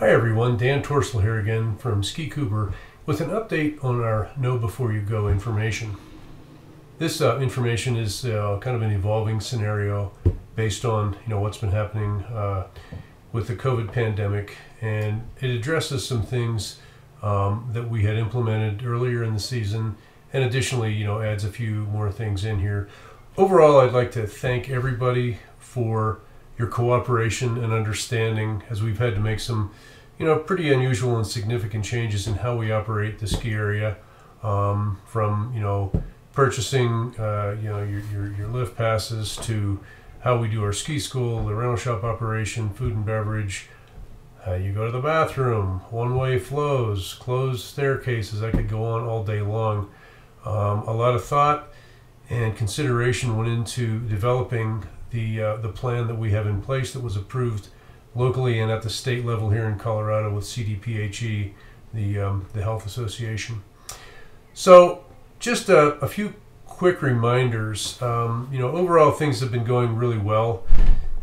Hi everyone, Dan Torsell here again from Ski Cooper with an update on our Know Before You Go information. This uh, information is uh, kind of an evolving scenario based on you know what's been happening uh, with the COVID pandemic, and it addresses some things um, that we had implemented earlier in the season, and additionally you know adds a few more things in here. Overall, I'd like to thank everybody for your cooperation and understanding as we've had to make some, you know, pretty unusual and significant changes in how we operate the ski area. Um, from you know purchasing uh, you know your, your, your lift passes to how we do our ski school, the rental shop operation, food and beverage, how you go to the bathroom, one way flows, closed staircases. I could go on all day long. Um, a lot of thought and consideration went into developing the uh, the plan that we have in place that was approved locally and at the state level here in Colorado with CDPHE, the um, the health association. So, just a, a few quick reminders. Um, you know, overall things have been going really well,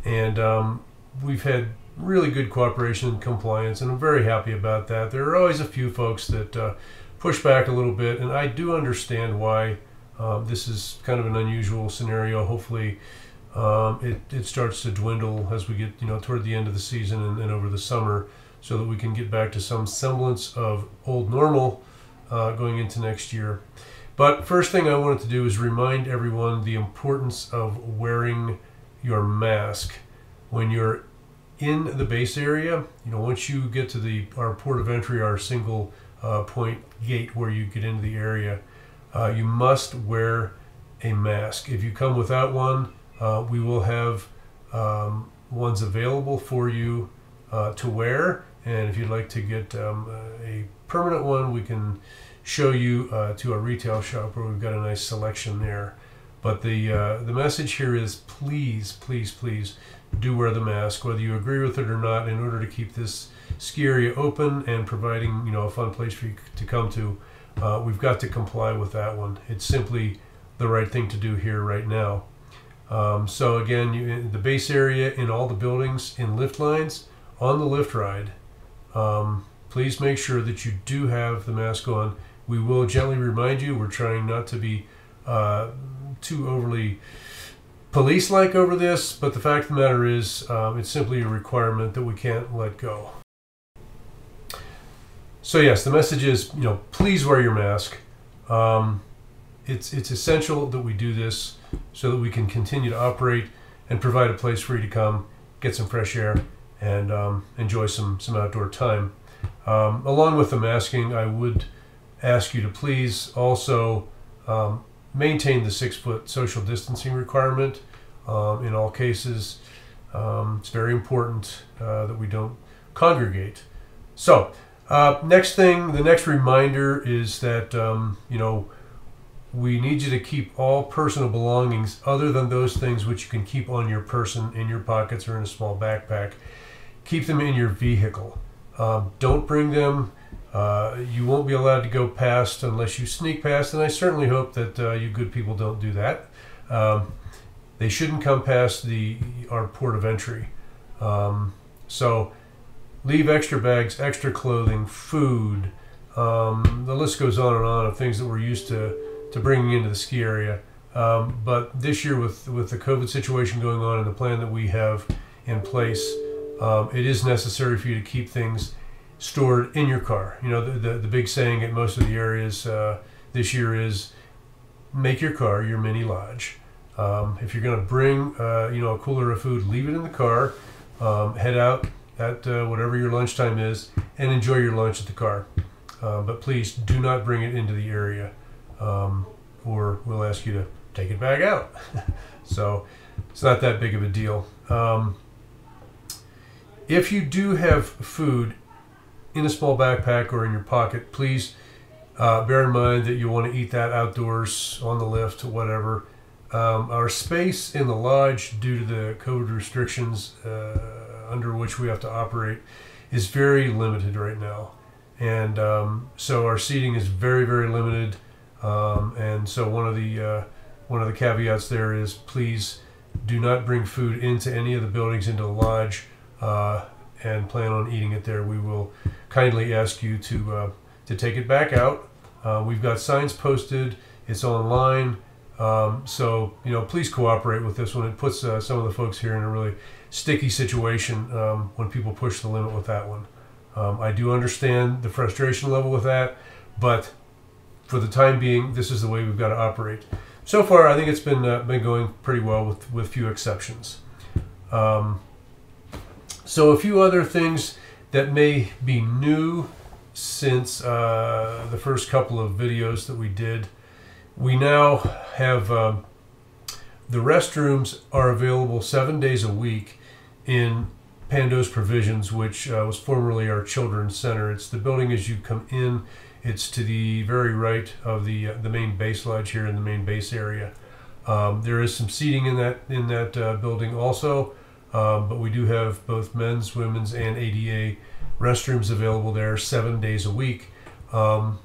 and um, we've had really good cooperation and compliance, and I'm very happy about that. There are always a few folks that uh, push back a little bit, and I do understand why. Uh, this is kind of an unusual scenario. Hopefully, um, it, it starts to dwindle as we get you know toward the end of the season and, and over the summer so that we can get back to some semblance of old normal uh, going into next year. But first thing i wanted to do is remind everyone the importance of wearing your mask. When you're in the base area you know once you get to the our port of entry our single uh, point gate where you get into the area uh, you must wear a mask. If you come without one uh, we will have um, ones available for you uh, to wear, and if you'd like to get um, a permanent one, we can show you uh, to a retail shop where we've got a nice selection there. But the uh, the message here is please, please, please do wear the mask, whether you agree with it or not, in order to keep this ski area open and providing you know a fun place for you to come to. Uh, we've got to comply with that one. It's simply the right thing to do here right now. Um, so again, you, the base area in all the buildings in lift lines on the lift ride, um, please make sure that you do have the mask on. We will gently remind you. We're trying not to be uh, too overly police-like over this, but the fact of the matter is, um, it's simply a requirement that we can't let go. So yes, the message is, you know, please wear your mask. Um, it's it's essential that we do this so that we can continue to operate and provide a place for you to come, get some fresh air, and um, enjoy some some outdoor time. Um, along with the masking, I would ask you to please also um, maintain the six foot social distancing requirement um, in all cases. Um, it's very important uh, that we don't congregate. So, uh, next thing, the next reminder is that um, you know we need you to keep all personal belongings other than those things which you can keep on your person in your pockets or in a small backpack. Keep them in your vehicle. Um, don't bring them. Uh, you won't be allowed to go past unless you sneak past and i certainly hope that uh, you good people don't do that. Um, they shouldn't come past the our port of entry. Um, so leave extra bags extra clothing food um, the list goes on and on of things that we're used to to bringing into the ski area. Um, but this year, with with the COVID situation going on and the plan that we have in place, um, it is necessary for you to keep things stored in your car. You know, the the, the big saying at most of the areas uh, this year is make your car your mini lodge. Um, if you're going to bring, uh, you know, a cooler of food, leave it in the car. Um, head out at uh, whatever your lunchtime is and enjoy your lunch at the car. Uh, but please do not bring it into the area um, or we'll ask you to take it back out. so it's not that big of a deal. Um, if you do have food in a small backpack or in your pocket, please uh, bear in mind that you want to eat that outdoors on the lift whatever. Um, our space in the lodge, due to the COVID restrictions uh, under which we have to operate, is very limited right now. And um, so our seating is very, very limited. Um, and so one of the uh, one of the caveats there is please do not bring food into any of the buildings into the lodge. Uh, and plan on eating it there, we will kindly ask you to uh, to take it back out. Uh, we've got signs posted. It's online. Um, so you know, please cooperate with this one. It puts uh, some of the folks here in a really sticky situation um, when people push the limit with that one. Um, I do understand the frustration level with that, but for the time being, this is the way we've got to operate. So far, I think it's been uh, been going pretty well with with few exceptions. Um, so a few other things that may be new since uh, the first couple of videos that we did. We now have um, the restrooms are available seven days a week in Pando's Provisions, which uh, was formerly our children's center. It's the building as you come in. It's to the very right of the uh, the main base lodge here in the main base area. Um, there is some seating in that in that uh, building also, um, but we do have both men's, women's, and ADA restrooms available there seven days a week, um,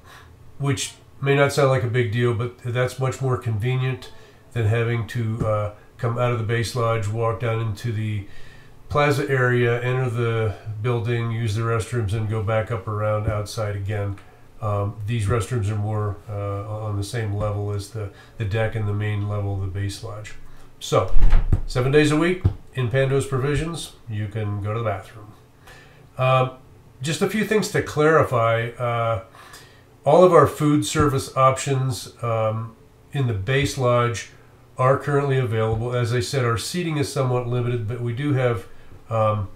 which may not sound like a big deal, but that's much more convenient than having to uh, come out of the base lodge, walk down into the plaza area, enter the building, use the restrooms, and go back up around outside again. Um, these restrooms are more uh, on the same level as the, the deck and the main level of the base lodge. So, seven days a week in Pando's Provisions, you can go to the bathroom. Uh, just a few things to clarify. Uh, all of our food service options um, in the base lodge are currently available. As I said, our seating is somewhat limited, but we do have um,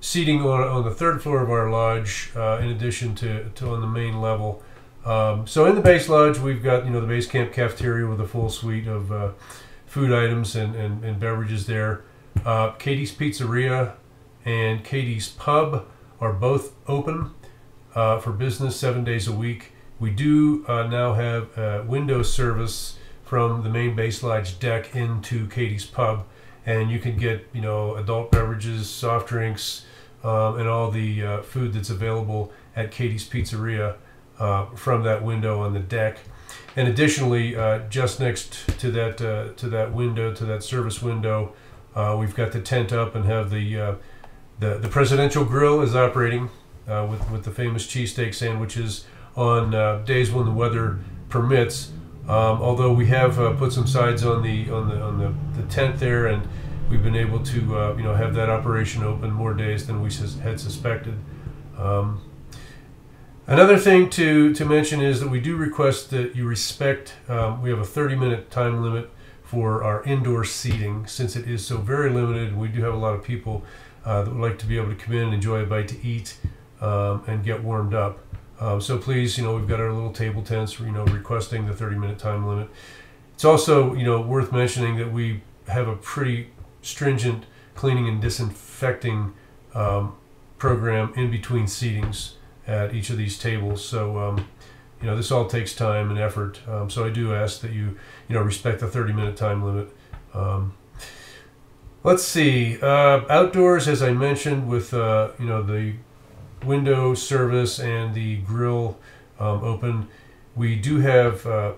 seating on, on the third floor of our lodge, uh, in addition to, to on the main level. Um, so in the base lodge, we've got you know the base camp cafeteria with a full suite of uh, food items and, and, and beverages there. Uh, Katie's Pizzeria and Katie's Pub are both open uh, for business seven days a week. We do uh, now have window service from the main base lodge deck into Katie's Pub and you can get you know adult beverages, soft drinks, um, and all the uh, food that's available at Katie's Pizzeria uh, from that window on the deck. And additionally, uh, just next to that uh, to that window, to that service window, uh, we've got the tent up and have the uh, the, the presidential grill is operating with with the famous cheesesteak sandwiches on days when the weather permits. Um, although we have uh, put some sides on the on the on the, the tent there, and we've been able to uh, you know have that operation open more days than we sus- had suspected. Um, another thing to to mention is that we do request that you respect. Um, we have a 30 minute time limit for our indoor seating since it is so very limited. We do have a lot of people uh, that would like to be able to come in and enjoy a bite to eat um, and get warmed up. Um, so please, you know, we've got our little table tents, you know, requesting the 30 minute time limit. It's also, you know, worth mentioning that we have a pretty stringent cleaning and disinfecting um, program in between seatings at each of these tables. So, um, you know, this all takes time and effort. Um, so I do ask that you, you know, respect the 30 minute time limit. Um, let's see. Uh, outdoors, as I mentioned, with, uh, you know, the window service and the grill um, open. We do have uh,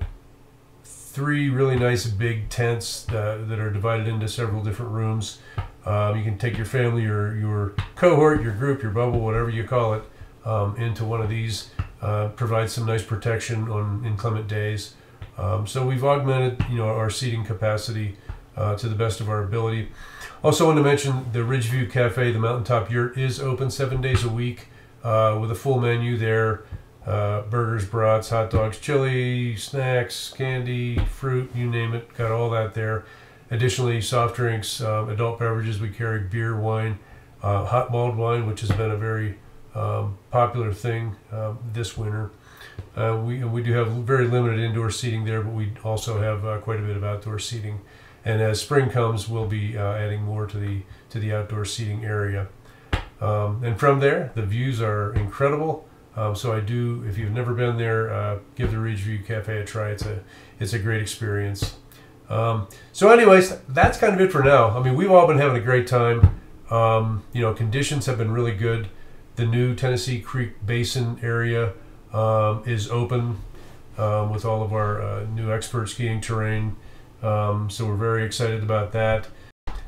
three really nice big tents that, that are divided into several different rooms. Um, you can take your family or your cohort, your group, your bubble, whatever you call it, um, into one of these. Uh, provide some nice protection on inclement days. Um, so we've augmented, you know, our seating capacity uh, to the best of our ability. Also, want to mention the Ridgeview Cafe, the Mountaintop Yurt, is open seven days a week uh, with a full menu there. Uh, burgers, brats, hot dogs, chili, snacks, candy, fruit, you name it. Got all that there. Additionally, soft drinks, um, adult beverages. We carry beer, wine, uh, hot mulled wine, which has been a very um, popular thing um, this winter. Uh, we we do have very limited indoor seating there, but we also have uh, quite a bit of outdoor seating. And as spring comes, we'll be uh, adding more to the to the outdoor seating area. Um, and from there, the views are incredible. Um, so I do, if you've never been there, uh, give the Ridgeview Cafe a try. It's a it's a great experience. Um, so, anyways, that's kind of it for now. I mean, we've all been having a great time. Um, you know, conditions have been really good. The new Tennessee Creek Basin area um, is open um, with all of our uh, new expert skiing terrain. Um, so we're very excited about that.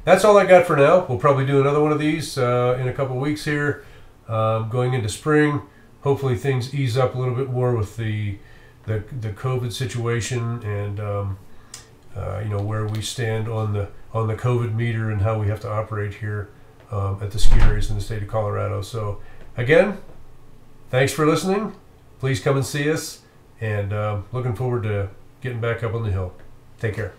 that's all I got for now. We'll probably do another one of these uh, in a couple weeks here, um, going into spring. Hopefully things ease up a little bit more with the the, the COVID situation and um, uh, you know where we stand on the on the COVID meter and how we have to operate here um, at the ski areas in the state of Colorado. So again, thanks for listening. Please come and see us, and um, looking forward to getting back up on the hill. Take care.